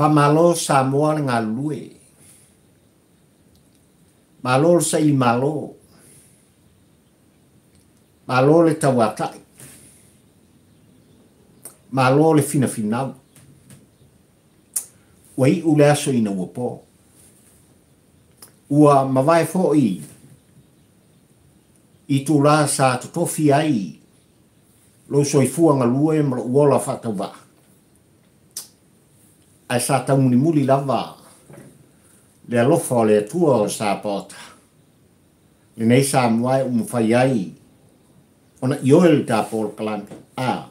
Famalo Samoa le ngalue. Malo le sai malo. Malo le tawatai. Malo le fina finau. Wai ule aso ina wapo. Ua mawai fo i. I la sa to tofi ai. Lo soifua ngalue mra uola fatawa. Ai sa tauni muli lava le alofa o le atua o sa pota. Le sa mwai umu fai ai. Ona ioel ta pol kalan. A.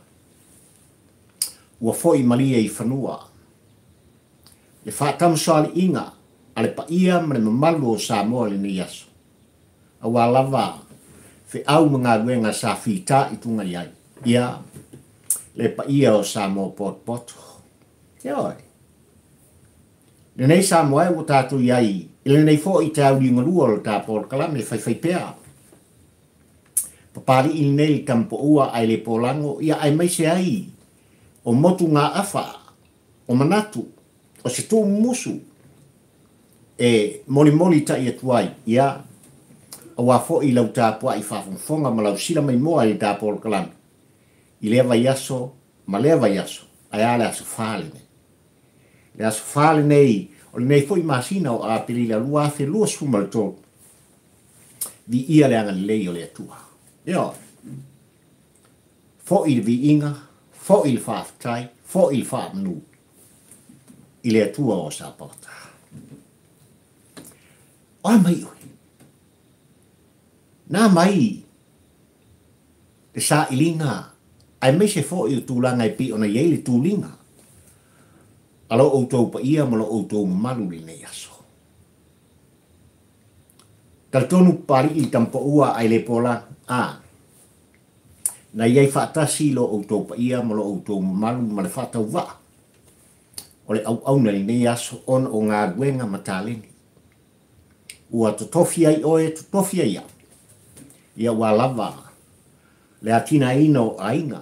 Ua foi malia i fanua. Le fa tam soali inga. Ale pa ia mre mamalu o sa moa le nei aso. A wa lava. Fe au mga wenga sa fita i tunga iai. Ia. Le pa ia o sa moa pot pot. Ioi. Le nei sa moa e o tātou iai, le nei fo i te au li ngalua o tā pōr kalame, fai pēa. Papari i nei kampo ua ai le pōlango, ia ai mai se ai, o motu ngā afa, o manatu, o se tō musu, e moli moli ta i atuai, ia, o wa fo i lau tā pua i whawhonga ma lau sila mai moa i tā pōr kalame. I lea vai aso, ma lea vai aso, ai ale aso whāle nei le aso fale nei o le mei foʻi masina o apelila lua afelua suma le tolu viia le lei o le atua. Ia foʻi le viiga foʻi le faafetai foʻi le faamanū i le atua o sa pota oe mai oe nā mai le saʻiliga ae maise foʻi o tulaga e piʻona iai le tuliga alo o tau pa ia malo o tau malu li nei aso. Tal tonu pari i tampa ua ai le pola a. Na iai whaatasi lo o tau pa ia malo o tau malu ma le wa. O le au au na li nei aso on o ngā guenga matalini. Ua to tofi ai oe to tofi ai au. Ia ua lava. Le atina ino a inga.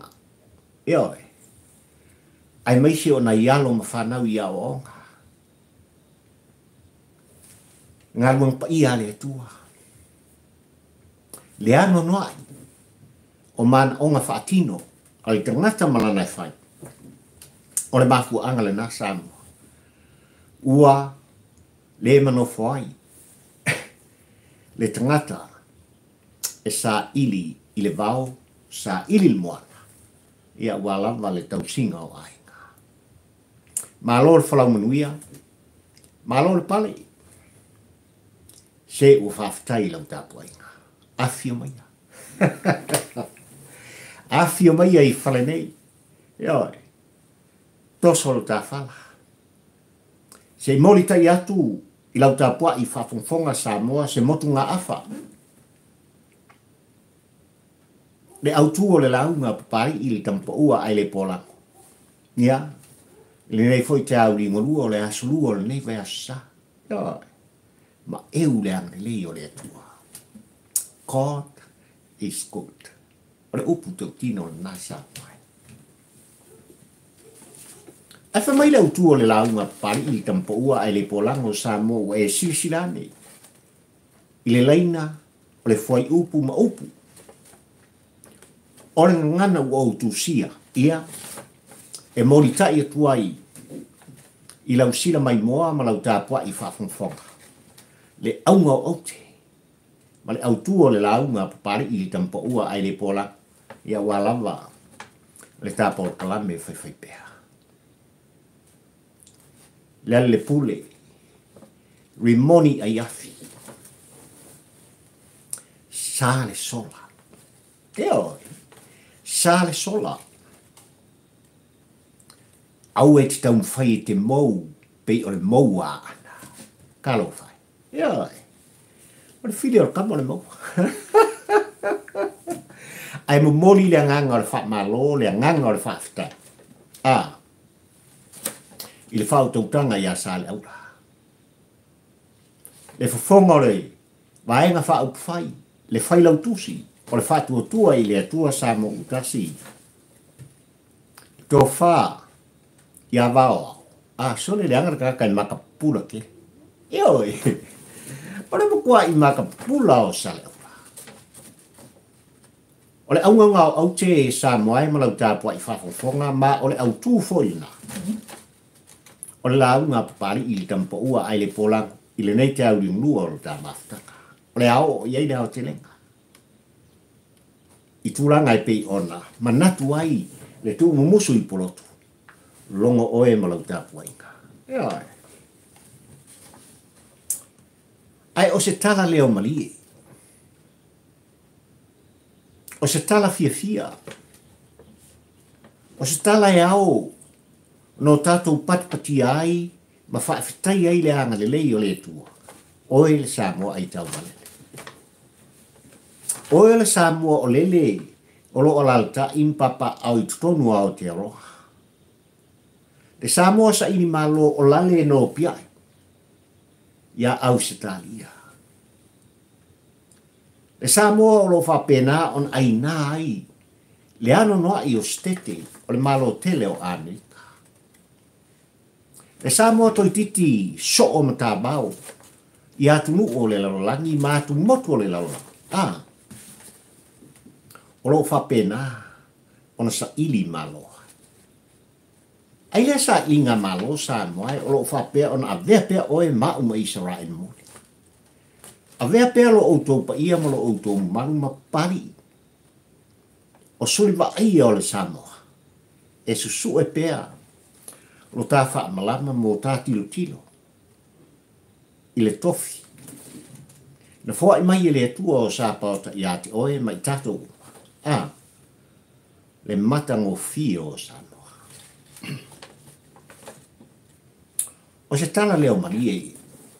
Ia oe ai mai se ona ialo ma whanau i au onga. Ngā luang pa i ale tua. Le ano noai, o man onga whaatino, ai te ngata malana e whai. O le mafu anga le anu. Ua, le whai. le tangata, e sa ili i le vau, sa ili le moana. Ia ua lava le tausinga o ai. Malo le falau manuia. Malo le pale. Se u whaftai lau tāpua inga. Afio mai. Afio mai ai whale nei. Ioi. Toso lo tā whala. Se moli tai atu i lau tāpua i whafonfonga sa moa se motu ngā awha. Le le launga papari i le tampa ua ai le. Yeah le nei foi te au ringo lua le asu lua le nei vai asa. Ia. Ma eu le ang le o le atua. God is good. O le upu te tino le nasa mai. Ai fa mai o le launga pari i tampo ua ai le polango sa mo e silsilane. I le laina o le upu ma upu. O le ngana ua utu sia. Ia e mori tai atua i i lau sila mai moa ma lau tāpua i. Le aunga o aute. Ma le autua le launga papari i tampa ua ai le pola i a walawa le tāpua o kalame whai whai pēha. Le le pule rimoni ai afi. Sale sola. Eo, sale sola au e te tau whai te mou, pe o le mou a ana. Ka lo whai. Ia oi. O le while o le kama o le mou. Ai mo moli le nganga o le wha malo, le nganga o le wha fita. A. I le whao tautanga i a sa le aura. Le whawhonga o le waenga wha au whai, le whai lau tusi, o le wha tua tua i le atua sa mo utasi. Tō whaa, ia vao Ah, so le anga ka kai makapula ke. Yo. Ora mo kwa i makapula o sale. Ole au nga au te sa moai ma lau ta po i fa fonga ma ole au tu fo ina. Ole la nga pari i tampo ua ai le pola i le nei te au ring lua o ta maftaka. Ole au i ai o te lenga. I tūlanga i pei ona, ma natu ai le tu mumusu i polotu. longo oe malau tāpua inga. Ia ai. Ai o se tala leo malie. O se tala fia fia. O se tala e au. No tātou patpati ai, ma whaafitai ai le anga le lei o le tua. Oe le Samoa ai tau male. Oe le Samoa o lele, o lo o lalta impapa au i tutonu au te aroha. Le Samoa sa ini malo o lale no piai. Ia au se talia. Le Samoa o lo whapena on ai nai. Le ano noa i o stete o le malo tele o ane. E sa moa toi titi so o mata bau. I atu nu o le lalolangi, ma atu motu o le lalolangi. Ah. O lo fa pena, ona sa ili malo. ai le sa inga malo sa moai o lo fa pe on a ve pe o e ma uma israel mo a ve pe lo o to pa ia mo lo o to ma ma pari. O suli ba ia o le sa mo e su su e pe lo ta fa mala ma mo ta ti lo ti i le tofi. Na fo mai le tu o sa pa ta ia te o e mai tato a le matango fio sa o se tala leo mali e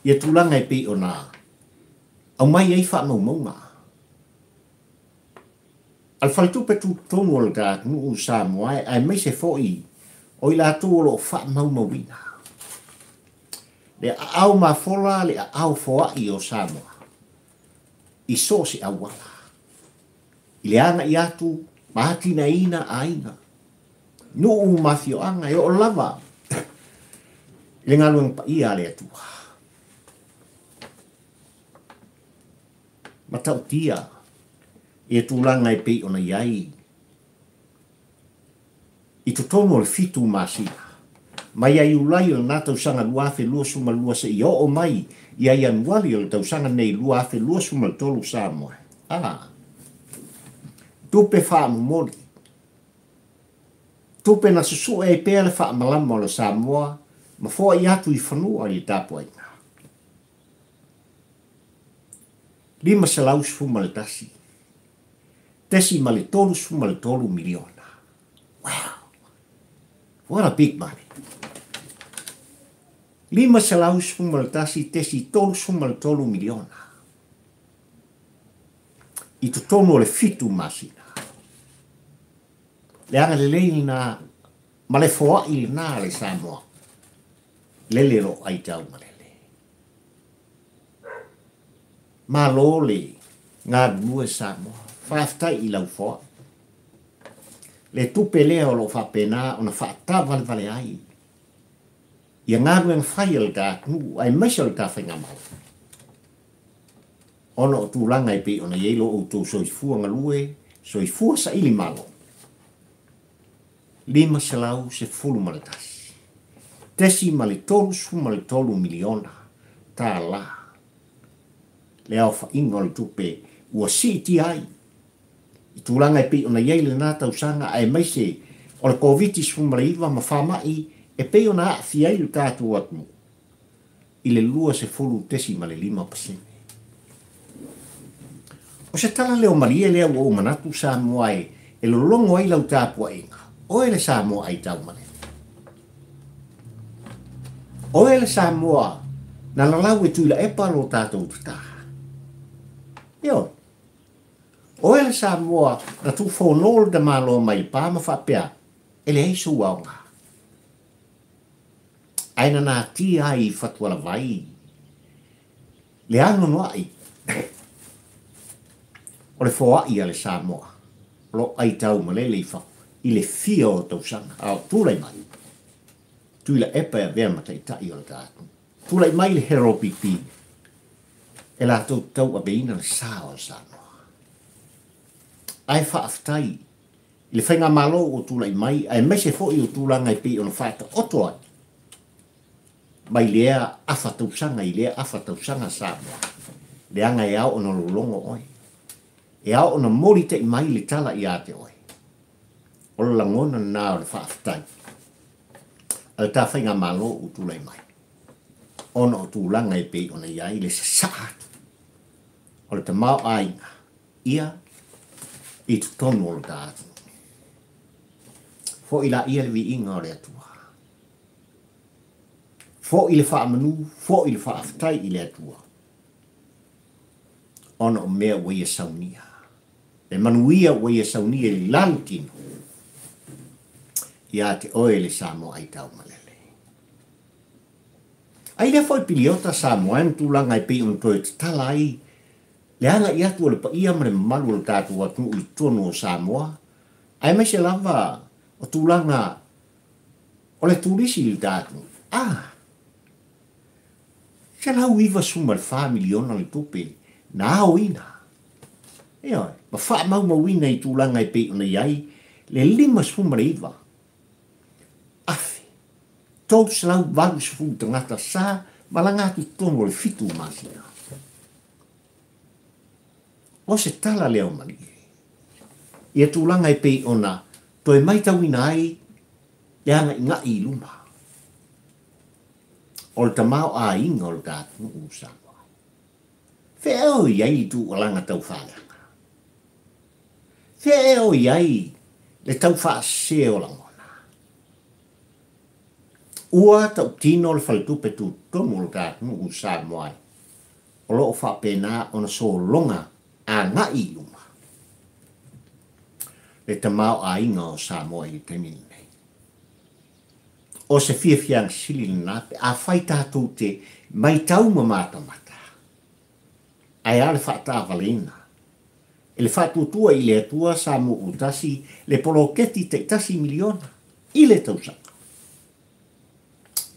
ia tulaga e pei ona aumai ai faamaumauga a le faletuu petutonu o le gatunuu samoa e ae maise foʻi o i latou o loo faamaumauina le aao mafola le aao foaʻi o samoa i so se auala i le aga i atu mahatinaina aiga nuu mafioaga e lava le ngaluang pa ia le atua. Matau tia, e tūlanga i pei ona iai, i to tono le fitu masina. Mai ai ulai o nā tausanga lua fe lua suma lua se i o mai i ai anuali o le tausanga nei lua fe lua suma tolu Samoa. Ah. Tupe wha mori. Tupe na susu e pēr le wha malama o le Samoa ma fua i atu i whanua i tāpua ina. Lima se lau suma le tasi. Tesi ma le tolu suma le tolu miliona. Wow. What a big money. Lima se lau sumal tasi tesi tolu sumal tolu miliona. I tu tonu le fitu masina. Le le leini ma le le Samoa. Le le ro ai tau ma le le. Ma lo le ngā nue Samoa. Whaftai i lau foa le tupe lea o lo fa pena ona fa ta val vale ai ia ngā rueng whai al tā nu ai maisa al tā whainga mau ono o tūlanga i pe ona yeilo o tō lue soi fua sa ili malo lima se lau se fulu tesima le tolu sefuma le tolu miliona tālā le aofaʻiga o tupe ua siitia ai i tulaga pei ona iai lenā tausaga ai maise o le koviti sefuma iva ma fāmaʻi e pei ona a'afi ai le tatou atumu i le lua sefulu tesi ma lima pasene o se tala leo malie lea ua ou manatu sa moa e lo longo ai lau tapuaʻiga oe le sa moa ai taumale Oel sa mua. Nalla laui tyyllä epaluta tuntuta. Joo. Oel sa mua. Na tu fo nolda ma lo mai paama fapea. Eli ei suaunga. Aina naa ti ai fatwala vai. Le anu noai. Ole le foa'i Samoa. Lo ai tau malele i fa. I le fia o tausanga. Tui la epa e vea matai ta i o le tātu. Tula i mai le hero pipi, e la tau tau a beina le sā o le sā. Ai wha aftai, le whainga malo o tula mai, ai mai se fo i o tula ngai pi o na whaata oto ai. Mai lea afa tau sanga i lea afa tau sanga sā noa. Le anga e au ono lulongo oi. E au ono na mori te i mai le tala i ate oi. O la ngona na o le wha al tawhaiga malo u tulai mai ona o tulaga e pei ona ia ai le sasa'a atu o le tamao aiga ia i totonu o le tā atu Fo fo'i laia le vi'iga o le atua Fo fo'i le fa'amanū fo'i le fa'afetai i le atua ona o mea ua ia saunia e manuia ua ia saunia i lantino. Ia te oe le Samoa ai tau malele. Ai le foi piliota Samoa en tūlanga i pei un toi te tala ai, le anga i atu le pa ia mre malu le tātu atu i tono o Samoa, ai mai se lava o tūlanga o le tūrisi i tātu. Ah, se lau iwa suma le wha miliona le tupe, na au ina. E oi, ma wha mau mawina i tūlanga i pei una iai, le lima suma le iwa, tausalau valu sefulu tagata sā malagatutoga o le fitu makina o se tala lea o malii ia tulaga e pei ona toe mai tauina ai le agaʻigaʻi i luma. O le tamā o aiga o le tatunuu samoa feʻeo i ai i tuualaga taufaaleaga feʻeo i ai le tau taufaasē o lagoa ua ta tino le faletu pe tu to mo ga no o lo fa pena on so a na i uma le te mau o sa moi te mini nei. O se fia fia pe a fai ta tu te mai tau ma mata mata a ia le fa valina e le fa tu tua i le tua sa mo utasi le poloketi te tasi miliona i le tau sa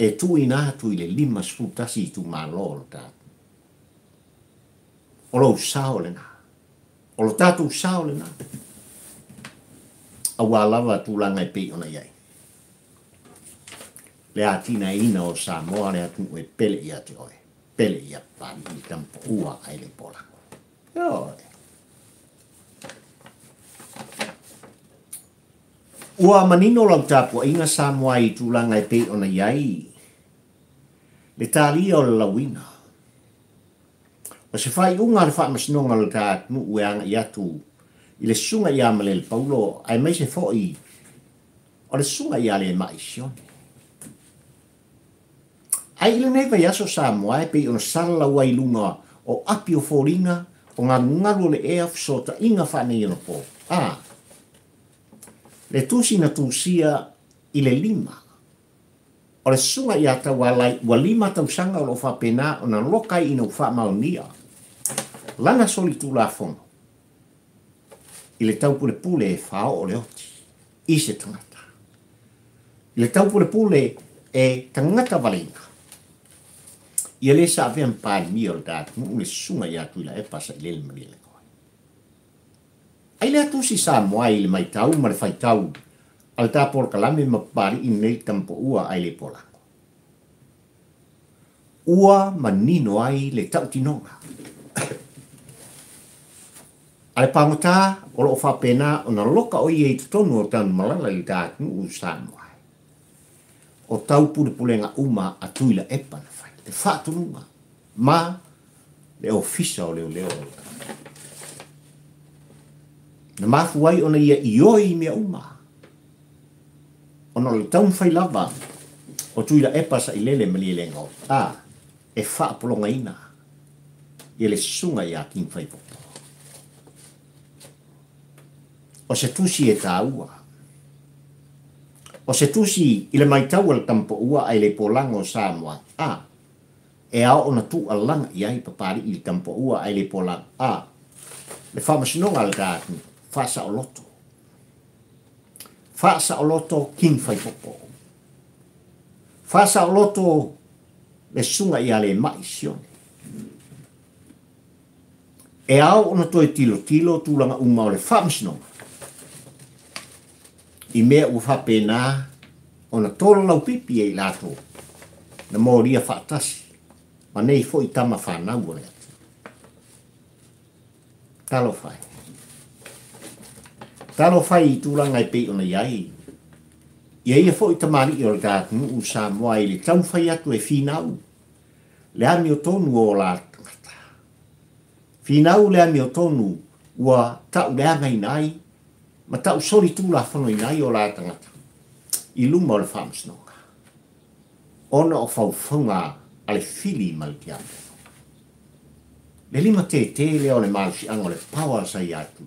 e tu ina atu i le lima sfutasi tu malo o ta. O lo sao le na. O lo tatu sao le na. A walawa tu langa i pe ona iai. Le atina ina o Samoa le atu e pele i ate oe. Pele i a pani i tampo ua ai le pola. Yo, Ua manino lau tapu inga Samoa i tūlanga e pe ona iai le talia o le lawina. O se fai unga le wha masinonga le tā nu ue anga i atu i le sunga i amale le paulo ai mai se fo i o le sunga i ale mai sione. Ai ile nei vai aso sa moa e pei ona sala wai lunga o api o fōringa o ngā ngaru le ea fsota inga whane i po. Ah, le tusi na tusia i le lima o le sunga i ata walai wa lima tau sanga o lo fa pena o na loka i no fa maunia. Lana soli tu la fono. I le tau pule pule e fao o le oti. I se tangata. I le tau pule pule e tangata valina. I le sa avean pai mi o le dat mu le sunga i atu la e pasa i le le mani le koe. Ai le atu si sa moai le mai tau ma le fai tau ta por kalame ma pari i nei tampo ua ai le pola. Ua manino ai le tau tinonga. Ale pangota o lo fa pena o na loka o i e tonu o tan malala i u. O tau pule uma a tuila epa na fai. Te fa tununga. Ma le ofisa o leo leo. Na mafu ai ona ia ioi mea uma ono le taun fai lava o tuila e pasa i lele mali le ngau. A, e ina. I le sunga i a kin fai popo. O se tusi e tā ua. O se tusi i le mai tau al tampo ua ai le polanga o Samoa. A, e ao ona tu alanga i ai papari i le tampo ai le polanga. A, le wha masinonga al gātni, wha o fa sa o loto king fai popo Fasa loto le sunga i ale mai sione. E au ona toi tilo tilo tūlanga unga o le whamsinonga. I mea ua whapena ona tolo lau pipi e i lato na mōria whaatasi. Ma nei fo i tama whanau o le. Talo whai. Talo whai i tūlanga i pei ona iai. Ia ia fo i tamari i o le tātunu u sa moa i le tau whai atu e whinau. Le ami o tonu o la tangata. Whinau le ami o tonu ua tau le angai nai. Ma tau sori tū la whano i nai o la tangata. I luma o le whamsnonga. Ona o whau whaunga ale fili mal ki atu. Le lima te te le o le malsi ango le pawa sa i atu.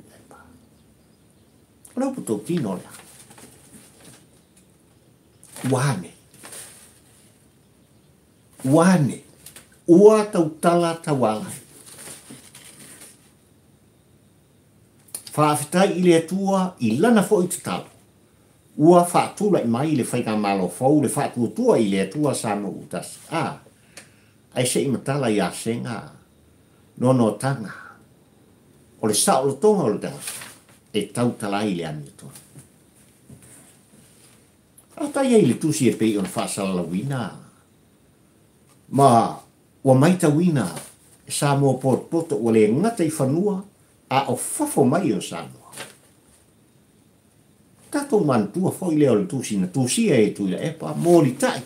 Ona puto tino le wane. Wane. Ua tau tala tawala. Whaafitai i le atua i lana fo i talo. Ua whaatula i mai le whaika malo fau le whaatuatua i le atua sa mo utas. Ah, ai se i matala i asenga no no tanga. O le sa o le tonga o tanga. E tau tala i le anu. Ata ia i le tusi e pei on whaasala la wina. Ma, wa maita wina, e sa mua pot poto, wa le ngata i whanua, a o fafo mai o sa mua. Tato man foi leo le tusi na tusi e tu le epa, mōli tai.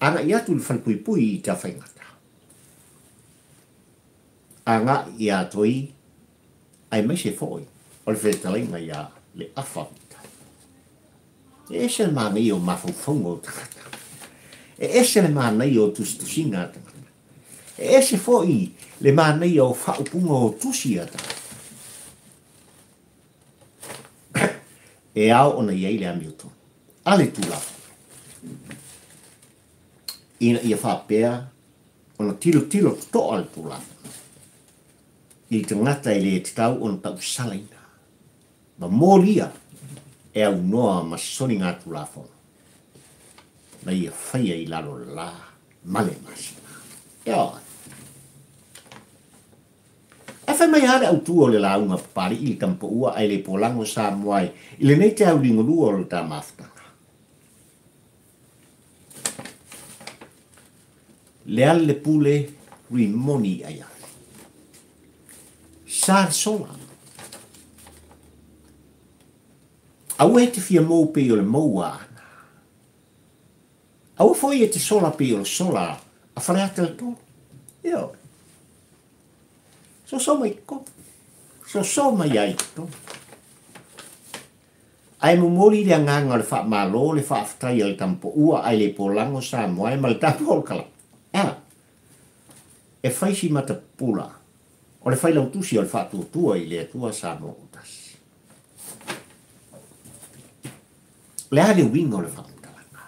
Ana i atu le whanpui pui i ta whaingata. Anga i a toi, ai mai se foi, vertelling, maar ja, le afval. Ese mame fungo. mafofongo. Ese le mane yo tustusina. Ese foi le mane yo faupungo tusia. E au ona iei le. Ale tu la. Ina fa whapea ona til tilo to al pula. la. I tangata tau ona tau. Ma mōlia, e au noa ma soni ngā tu la fono. Na ia whaia i lalo la male masina. Ia oi. E whai mai hare au tua le launga pari i kampo ua ai le polango sa moai i le nei te au ringo lua o le tā maftanga. Le al le pule ri moni ai ai. Sar sola. Au e te fia mou pe o le mou ana. Au foi e te sola pe o le sola a whare ate le tō. Ia. So so mai ko. So so mai ai to. Ai mo mori le nganga le fa malo le fa aftai le tampo ua ai le polango sa mo ai mal tapo kala. Ah. E fai si mata pula. O le fai lau tusi o le fa tu tua i le tua sa mo utas. Le ale winga o le whakatalanga.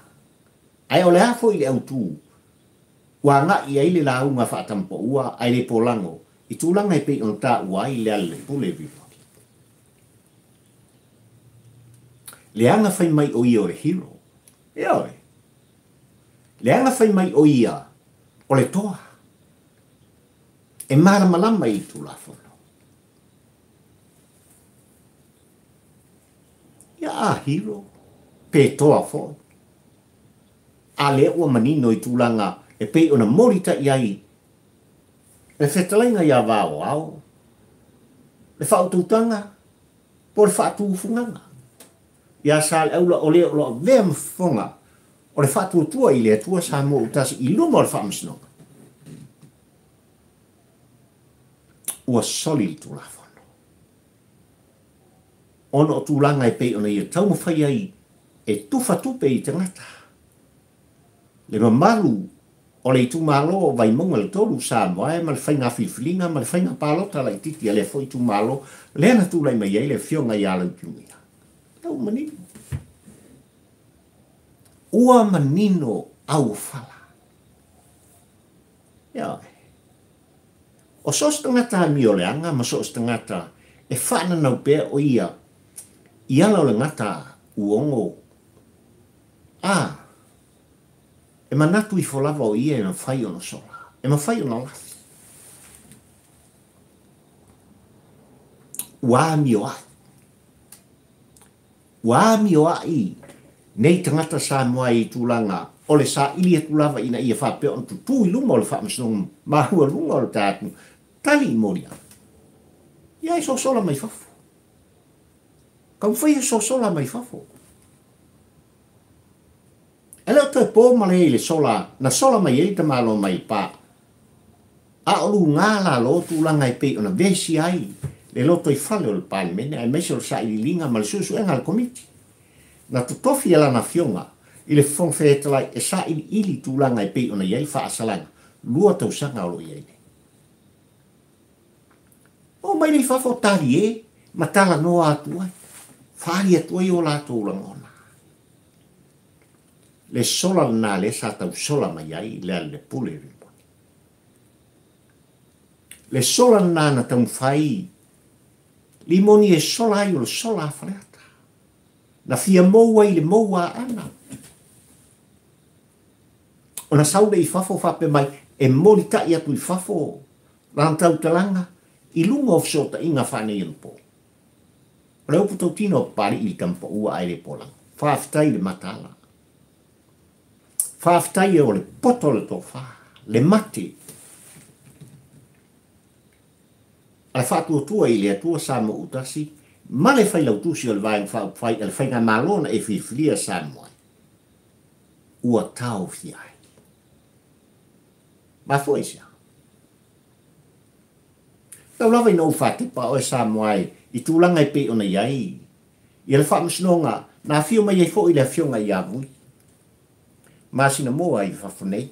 Ai o le hafo i le au tū, wa nga i ai le launga whaatampo ua ai le polango, i tūlanga i pei on tā ua i le ale le vivo. Le anga whai mai o ia o le hero. E oi. Le anga whai mai o ia o le toa. E mara malama i tū la whono. Ia a hero pe toa fo. A le ua manino i tūlanga e pe ona morita i ai. E whetalainga ia vāo au. Le whaututanga. Po le whaatufunganga. Ia sa le aula o le o vea mfonga. O le whaatutua i le atua sa mo utasi i luma o le whaamisnonga. Ua soli i tūlafo. Ono o tūlanga e pe ona i tau mawhai ai e tufa tupe i te ngata. Le mamalu o le itu malo o vai monga le tolu sa moa e ma le whainga whiwhilinga ma le whainga palota la i titi a le fo le ana tu lai mai le fionga i ala. Tau manino. Ua manino au. Ia. O sos tangata mi ma sos tangata e whana nau pēr o ia i ala le ngata uongo Ah. E manatu i folava o ia e mawhai ono sola. E mawhai ono lafi. Ua mi o ai. Ua mi o ai. Nei tangata mua i tūlanga. O le sa ili e ina ia whape on tu tū i lunga o le whamasnong. Mahua lunga o le tātu. Tali i moria. Ia e so sola mai fafo. Kau whai e mai fafo. E leo te pō male le sola, na sola mai e te malo mai pā. A olu ngā la lo tu langa i pe o na vesi ai, le loto i fale o le pāle mene, ai mese o sa i linga ma le susu e ngā le komiti. Na tu tofi e la na fionga, i le fong fe etalai e sa i ili tu langa i pe o na iei wha asalanga, lua tau sanga o lo iei ne. O mai ni fafo tali e, ma tala noa atu ai, whali atu ai o la tu langa le sola lanā le sa tausola mai ai le le pule le sola lanā na taumafai limoni e sola ai o le sola afaleata na fia mou ai le mou aana eh, ona saule i fafo fape mai e moli taʻi atu i fafo lana tautalaga i luga o fesoataʻiga faanei ona po. O e le upu tautina o papaliʻi i le tamapaʻua ae le polaga le matala. fahavitaia eo le poto o le tofā le mati ae faatuatua i le atua sa mo utasi, ma le failautusi o le vaega faaupufai e le faiga malo na e filifilia sa mo ai ua taofia ai ma foʻi sia tau lava ina ou faatepa oe sa mo ai, i tulaga e pei ona iai ia le faamasinoga na afio mai ai foʻi le afioga i masina mo ai fa fo nei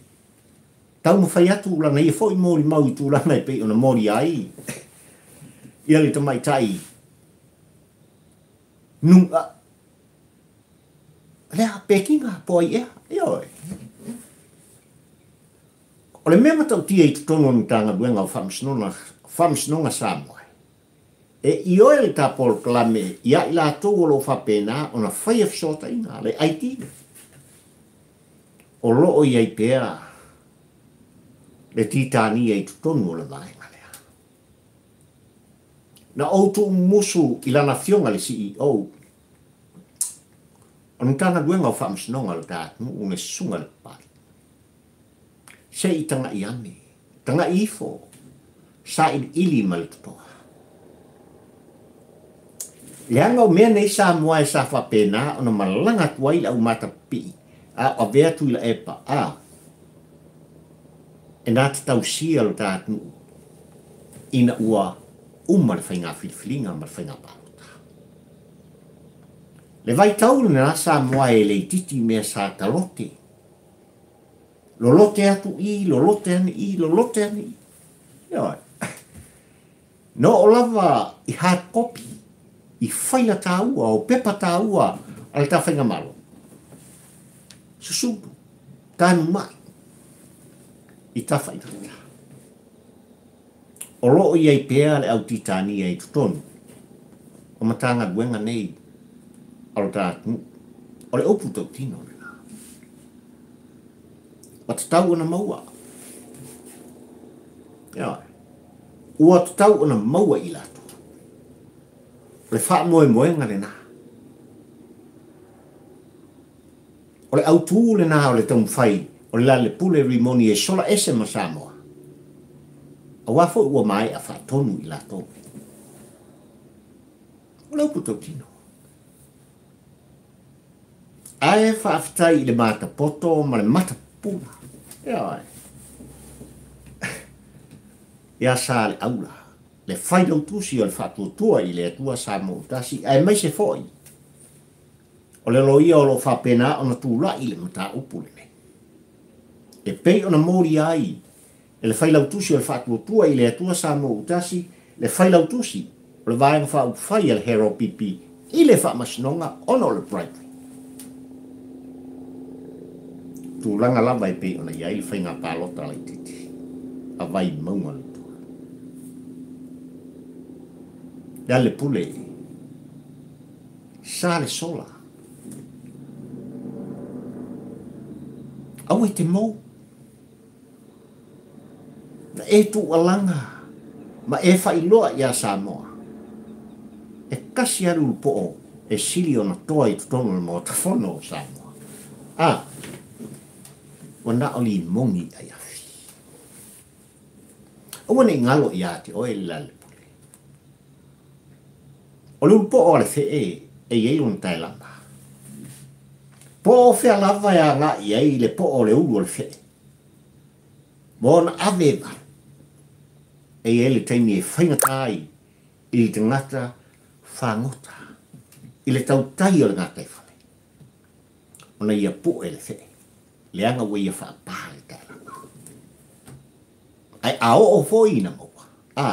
ta mo fa yatu la nei fo i mo i mau tu la nei pe ona mo ri ai. Ia le to mai tai. Nu a le a peking po ai e yo o le me mata ti ai to no ni tanga buenga fam snona fam snona sa mo e i o le por clame ia la to lo fa pena ona fa ye fsota in le ai o loo i ai pēa le titani ai tutonu o le vaega lea. Na outu musu i lana fionga le CEO, o ni tana duenga o whaamsinonga le tātunu o me sunga le pari. Se i tanga i ame, tanga i fo, sa i ili ma le tutoa. Leanga o mea nei sa mua e sa whapena o na malanga tuai au mata pii a o vea tu la epa a e nā te tau sia lo tātu ina ua uma le whainga whiwhilinga ma le whainga pāpata. Le vai tau le nā sā mua e le titi mea sā talote. Lo lote atu i, lo lote ane i, lo lote ane i. Ioi. No o lava i hard copy, i whaina tā ua, o pepa tā ua, ala tā whainga malo susupu, tanu mai, i tafa i tata. O loo i ai pēa le au titani ai tutonu, o matanga guenga nei, alo tātu, o le opu tau tino le nā. O te tau ana maua. Ia, ua te tau ana maua i lato. Le wha moe moenga le nā. o le autū le nā o le fai o le la le pule rimoni e sola ese ma samoa auā foʻi ua mae a faatonu i la latou o le upu e ae faafetai i le mata poto ma le mata matapula ia oe ia sa le aula le failautusi o le faatuatua i le atua sa moutasi ae maise foʻi o le loia o lo whapena o na tūla i le mata upu le. E pei o na mōri ai, e le whailau tusi o le whātua tua i le atua sa mō utasi, le whailau tusi o le vāenga wha upu whai al hero pipi i le wha masinonga ono le brightly. Tūlanga lava e pei o na iai le whainga pālota lai titi, a vai maunga le tua. Ia le pule, sa le sola, Au e te mou. Na e tu alanga. Ma e fai loa ia Samoa. E kasi aru po o e sili o na toa i tutono na mo tafono o Samoa. Ah, wana o li mongi ai afi. O wane ngalo i ati o e lale pule. O lu po o le fe e, e ye un tai. po o fea lava ya nga i ai le po o le ulu o le fe. Mo ona aveva, e e le teimi e whaina tai, i te ngata whangota, i le tau o le ngata i whale. Ona ia po e le fe, le anga ua ia whaapaha le tai. Ai a o o fōi na mōa, a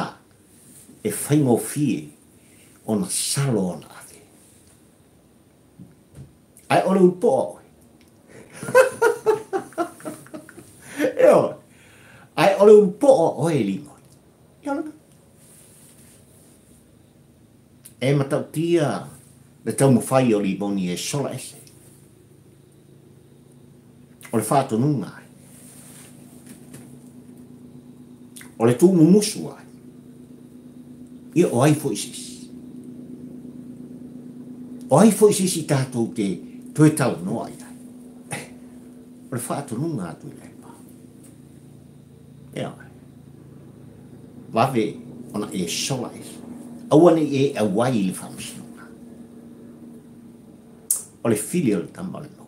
e whaingo fie, ona salo ona afe. Ai ole un po. Eo, ai ole un po o e limo. Ia lana. E matau tia, le tau mawhai o limoni e sola ese o le whātonunga ai. O le tū mumusu ai. Ia o ai fo isis. O ai fo isis i tātou te tue tau no ai ai. O le whātonunga atu i lepa. Ia ai. Wawe ona e sola e. Awane e awai i le whamsinunga. O le fili o le tambale no.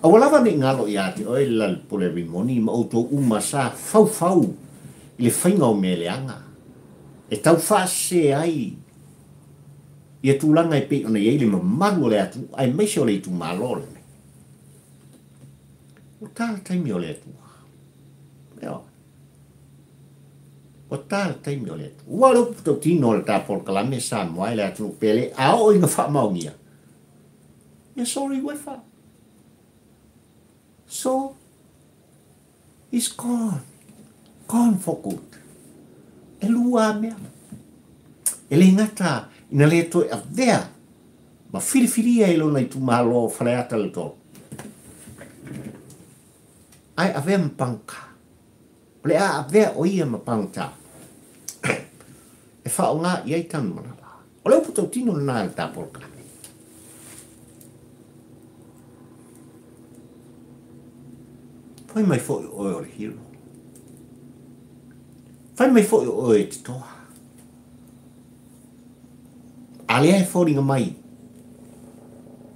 A wala ni ngalo i ati o ila pule rimoni ma o tō uma sa fau fau i le whainga o mele anga. E tau whase ai i e tūlanga i pe ona i eile ma le atu ai meise o le i tū malo le me. O tāla taimi o le atu. Eo. O tāla taimi o le atu. Ua lo puto tino le tā por kalame sa moai le atu pele a o inga wha maungia. Yeah, sorry, wefa. So, he's gone. Gone for good. E lua mea. E le ngata, ina le toe avdea ma filifilia i lona i tumālo faleata le tolu ai avea ma pagaka o le a avea o ia ma pagata e faaogā i ai tanu manala o le upu tautino lanā le tapolokame fai mai foʻi oe o le hilo fai mai foʻi oe e totoa Ale ai fo ringa mai.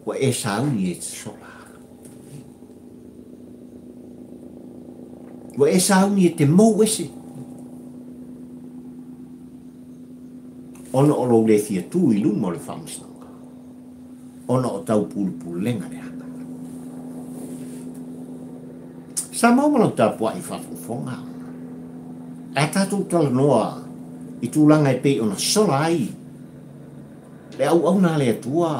Wa e sauni e te sola. Wa e sauni e te mou ese. Ona o lo le fia tu i lumo le whamstanga. Ona o tau pulu lenga le hanga. Sa mau mana ta i whafonga. A tatu tala noa i tūlanga e pe ona na sola ai. Le au au nā le atua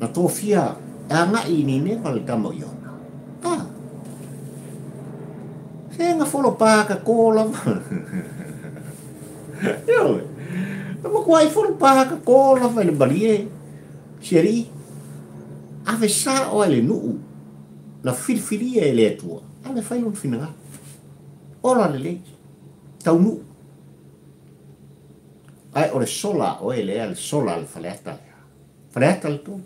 na tō fia e anga i ni ne wale tamo i ona. Ah. Se nga wholo pāka kōla. Yo. Tama kua i wholo pāka kōla wale barie. Seri. Ave sa o ele nuu. Na whiriwhiria e le atua ale fai un fina ora le lei tau nu Ai, ole sola oi leel, solal, sola al tu.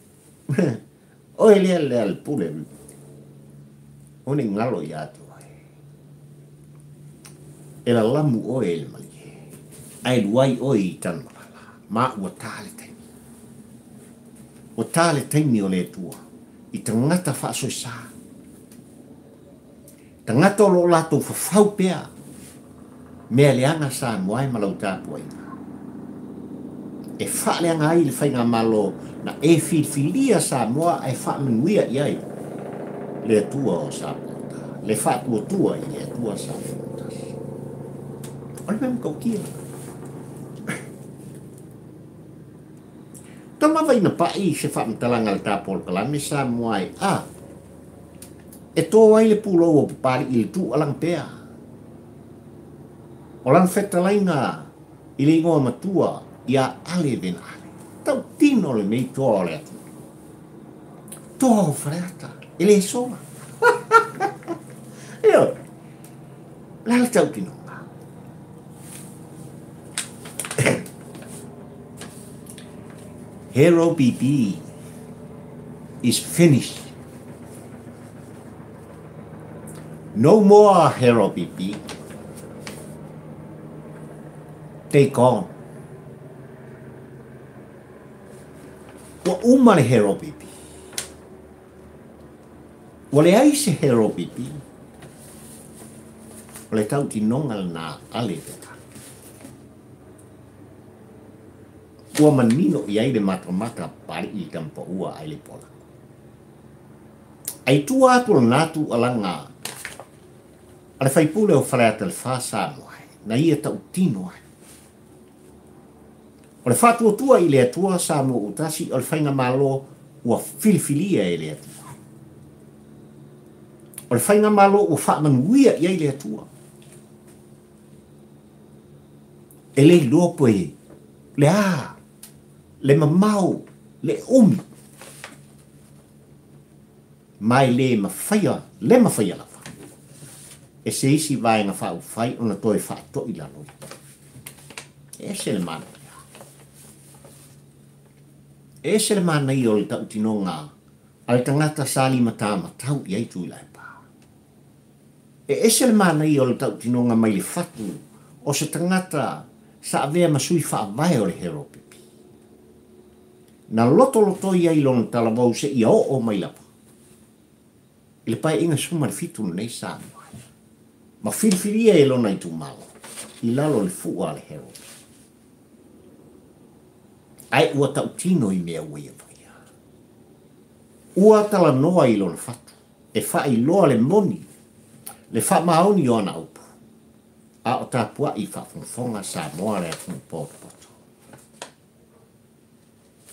oi leel, leel, pulem. Oni ngalo ingalo jaatu. lammu lamu. Ai duai oi tan malala. Ma ua tale taimi. Ua tale taimi o le. I tangata whaaso saa. Tangata o latu lato. Mea leanga saa muai malau. E wha leanga ai le whainga malo na e whiwhilia sa moa e wha minuia i. Le atua o sa. Le wha tua tua i le atua sa pota. Ole mea mkau kia. Tama vai na pai se wha mtalanga le tāpol kalame sa moai. Ah, e tō ai le pūlo o pari i le tū alang pēa. O lan wheta lainga i le ingoa matua ja alivinari. Tau tinnolle mi tuolle. Tuo on frehta. Eli sola. Joo. Lähellä tautin olla. Hero BB is finished. No more Hero BB. They gone. Wa uma le Hero BB. Wa le ai se Hero BB. Wa le tau ti nonga na ale te ta. Ua manino i ai le mata mata pari i tampa ua ai le pola. Ai tua atu la natu alanga. Ale fai pule o whaleata le whasa noai. Na ia tau tino ai. O le whatua tua i le atua sa mo utasi o le whainga malo ua filifilia e le atua. O le whainga malo ua whaamanuia i ai le atua. E le lopo e le a le mamau le umi mai le mawhaia le mawhaia lawa e se isi vai nga whau whai ona toi wha to e se le mana e se le mana i o le tau tino ngā ale tangata sali mata matau i aitu i lai e le i o mai fatu o se tangata sa avea masui wha vai o le heropi na loto loto i wau se ia o o mai lapa. I le pai inga suma le fitu nei sa mai. Ma filfilia e lona i tu malo. I lalo le fua le hero. ai ua tau i mea ua ia whaia. Ua tala noa i lona fatu, e whai loa le moni, le wha maoni o ana upu. A o tā pua i wha funfonga sa moa rea funu pōtu.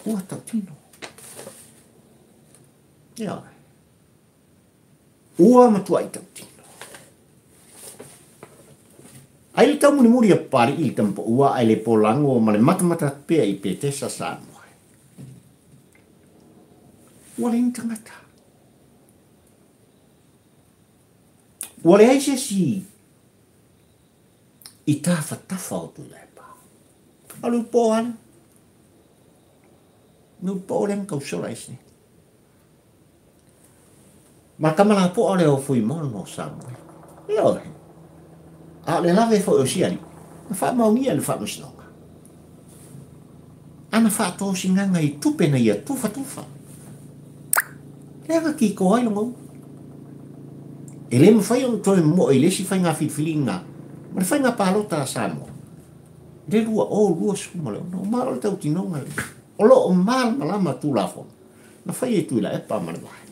Ua tau. Ia. Ua matua i tau. Ai le tau muni muri a pari i tampo ua ai le polango ma le matamata pea i pe te sa sa moe. Ua le intangata. Ua le aise si i tafa tafa o tu lepa. Alu po le ka so la isi ma kama la po o fui mo no sa yo a le lave fo o siari, na wha maungi a le wha misnonga. Ana wha tō si nganga i tupe na ia tufa tufa. Lega ki ko hailo ngau. E le mwhai on toi mo e lesi si whai ngā whitwhili ngā, ma le whai ngā a sāmo. Le lua o lua suma leo, no maro le tau tinonga leo. O lo o maro malama tū. Na fai e tui la e pāmane wahi.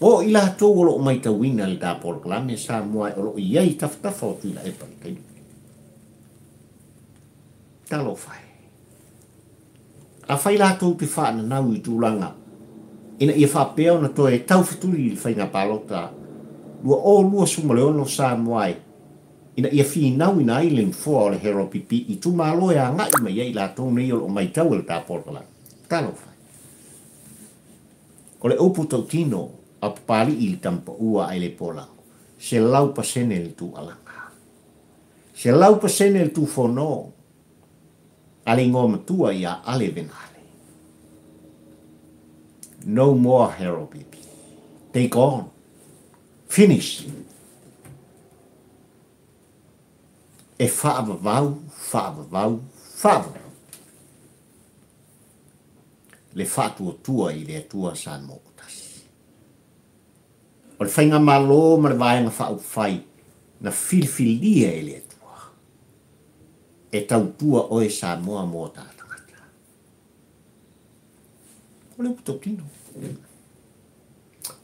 o ila to golo mai ta winal da por la me sa mo ai o ia i ta fo ti la e pai kai ta lo fai a fai la to ti fa na nau i tu langa ina ia fa ona to e tau fitu i fai na palota lua o lua sumale sa mo ai ina ia fi nau ina ai len fo o le hero pipi i tu ma lo nga i mai ai la nei o mai ta wel ta por la ta lo fai Ole upu tautino, tino a pali il tampo ua ai le pola se lau pa sene le tu alanga se lau pa sene le tu fo no ale ngoma tua ia ale venale. No more hero pipi take on. Finish. E whaavavau, whaavavau, whaavavau. Le whaatua tua i le atua sa mokotasi. O le whainga malo ma le whaau whai na filfilia i le atua. E tau tua o e sa moa moa tātangata. O le puto tino.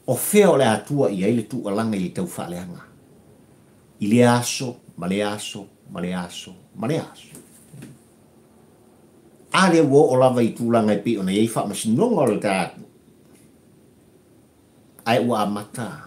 O feo le atua i aile tu alanga i tau whaaleanga. I le aso, ma le aso, maleaso, maleaso. Ale wo o lava i tūlanga i pi o na iei wha masinonga o le tātu. Ai ua mata.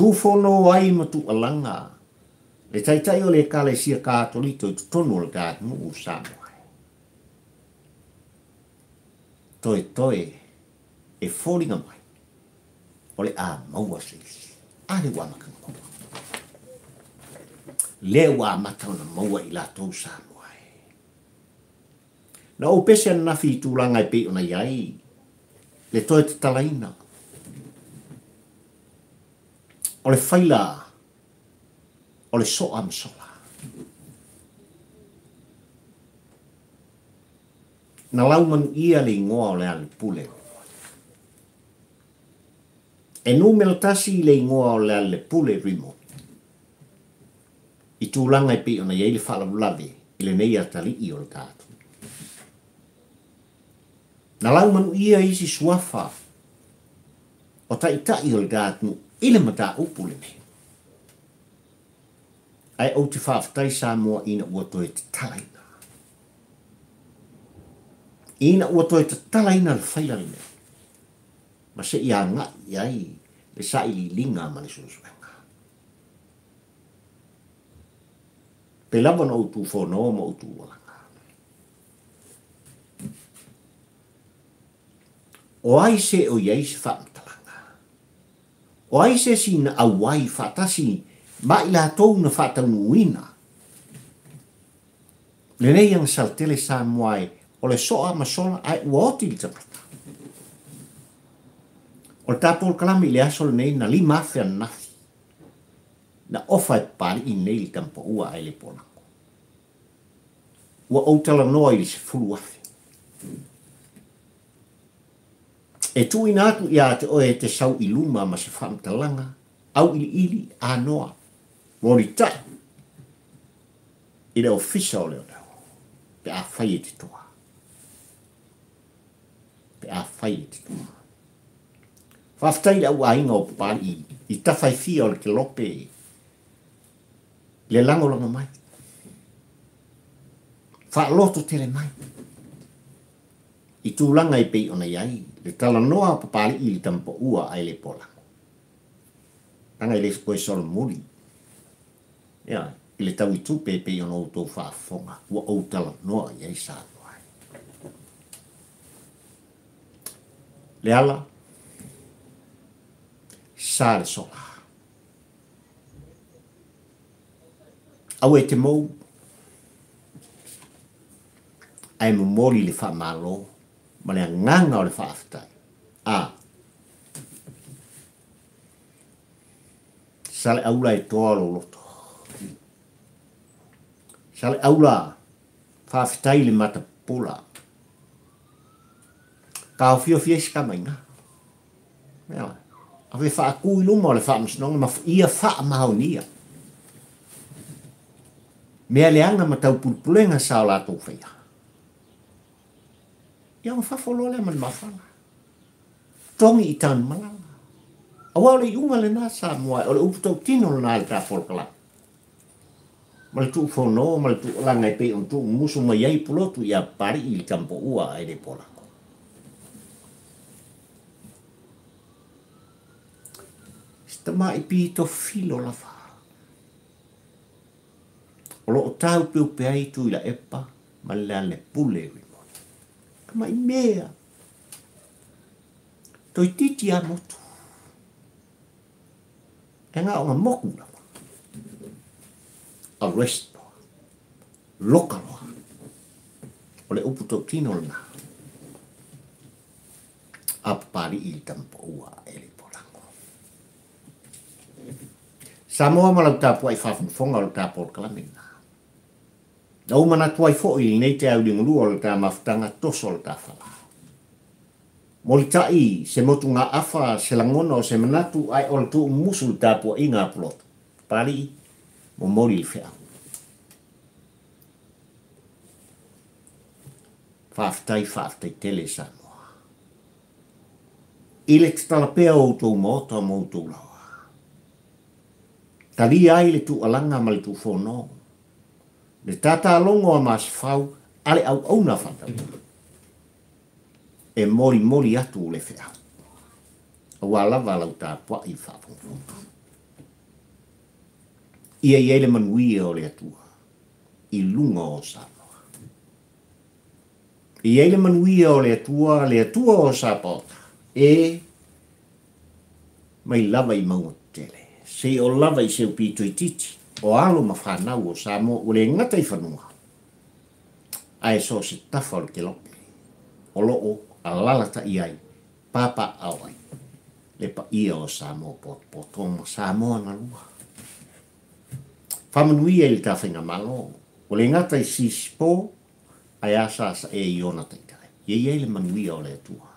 pufono ai matu alanga. Le taitai o le kale sia katolito i tutonu o le gātmu u samuai. Toe toe e fōringa mai. O le a maua seisi. A le wā makamu kua. Le wā matau na maua i la tō. Na o pese anafi i tūlanga i pe na iai. Le toe te talaina. Le te talaina. O le whaila. O le so am sola. Na lauman ia le ngoa o le pule e numero tasi le ingoa o le pule rimo. I tūlanga i pi o na iei le whala ulawe i le nei atali i o le tātu. Na lau ia isi suafa o ta ita i o le i le mata upu le nei. Ai au te whaafatai sa mua ina ua toi te talaina. Ina ua toi te talaina le nei. Ma se ia nga iai le sa i linga ma le susuenga. Pe lava na utu whono ma utu. O ai se o iei se whaamtalanga. O ai se si na awai whaatasi ma i la tau na whaatamuina. Le nei ang saltele sa muai o le soa ma sona ai uoti li tamata. O tātou kalami le aso na li mafia nafi. Na ofa e pari i nei li tampo ua ai le ponako. Ua outala noa i fulu afi. E tu ina atu ia te oe te sau i luma ma se whamtalanga, au ili ili a noa. Mori tai. I reo fisa o leo dao. Pe a whai e te toa. Pe a whai e te toa. Whaftai au ainga o pari i tawhai fia o le ke lope le lango langa mai. Wha loto tele mai. I tūlanga i pei ona iai, le tala noa pa pari i li tampa ua ai le pola. Anga i le solo muri. Ia, i le tau i pei ona o whaafonga, ua o tala noa iai noa. Le ala, sare sola. Au e te mou, ai mo mori le wha malo, ma le nganga o le wha aftai. A. Sale aula e toa lo loto. Sale aula wha aftai le mata pula. Ka o fio fio iska mai nga. Mea a fe fa ku i luma le fa msnong ma ia fa ma nia me le anga ma pulpulenga sa la to fe ya ya fa folo le ma ma fa tongi i tan mala awa le yunga le na sa mo o le upto tino na le ta fol kala ma ma tu la ngai pe on tu musu ma yai pulo tu ya pari il campo ua ai le pola ta mai pi to filo la fa. O lo tau pe pe ai tu ila epa, ma le ale pule ri mo. Ka mai mea. Toi titi a motu. E ngā o ngā moku la. Arresto. Loka loa. O le upu tau tino la. Apari i tampo ua ele. Samoa ma lau tapu ai whawhunfonga o tapu o kalamina. Na umana tuai fo i nei te au dingu lua o ta mafutanga toso se motu ngā awha se langona o se manatu ai o tu musu tapu i ngā plot. Pari mo mori i whea. Whaftai whaftai tele Samoa. i le talapea o tō lawa. Ai le tu alanga ma le tu. Le tātālogo a masafau ale auauna faatau e mori molimoli atu o le fe'au auā lava lau tāpua'i fa'apugulu ia iai le manuia o le atua. I luga o sapoa iai le manuia o le atua le atua o sapoata e mai lava i maua tele. Sei o lava i seu titi. o mafana mafanau o samo o le ngata i fanua. Ae so se tafa o le kelope o loo alala taʻi ai papaao ai. Le paia o samo potopotoma samoa na lua. Famanuia i e le tafaiga malo. O le ngata i sisipō ae a sa e i ona taʻitae iai ai le manuia o le tua.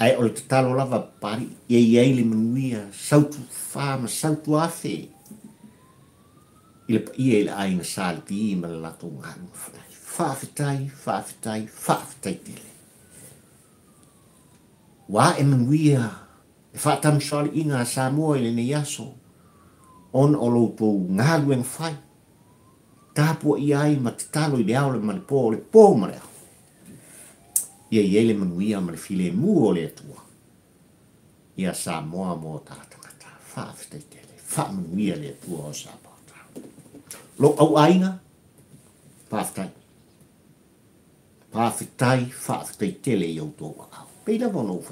Ai o le talo lava pari, ie ie le manuia, sautu whama, sautu afe. I le ie le aina sali pi i ma le lato ngānu whanai. Whawhitai, whawhitai, whawhitai tele. Wā e manuia, e whātam sali inga Samoa i le ne yaso on o lo to ngalu en fai ta po i ai ma te talo i leao le mani po le po ma leo ia i ele manuia ma le filemu o le atua ia sa moa mo tatagata faafetaitele faamanuia le atua o sa lo auaiga faafetai faafetai faafetaitele i outou aau pei lava ona ou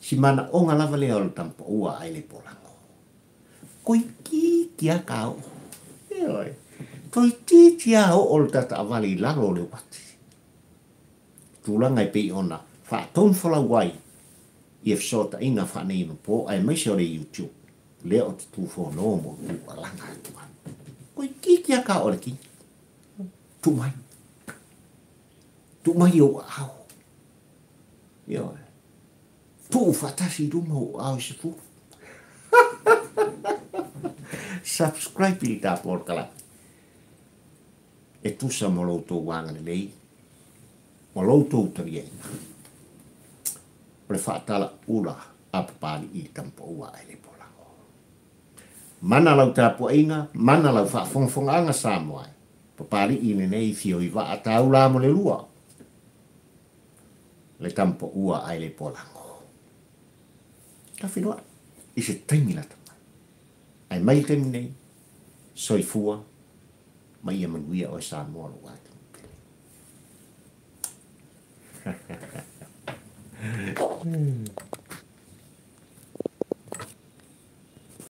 si mana onga lava lea o le tampaua ai le polago koikikia ka oo e oe toititia oo o Tūlanga i pei ona. Wha ton whala wai. I e fsota inga whane ino po. Ai mai se ore YouTube. Le o te tūwho no mo tu a langa e tuan. Koi ki ki a kau ore ki. Tu mai. Tu mai o au. E oi. Tu whatasi rumo o au se fu. subscribe i ta por kala e tu sa mo lo to wanga le lei o loutou tagi ai o le faatalaula a papali'i tamapaua ai le polago mana lau tapuaʻiga mana lau faafogafogaaga sa mo ai papali'i lenei fioiva'a taula mo le lua le tamapaua ai le polago tafinoa i se taimi la tamai ai mai taimi nei soifua ma ia manuia o e sa moa lo'u ai うん。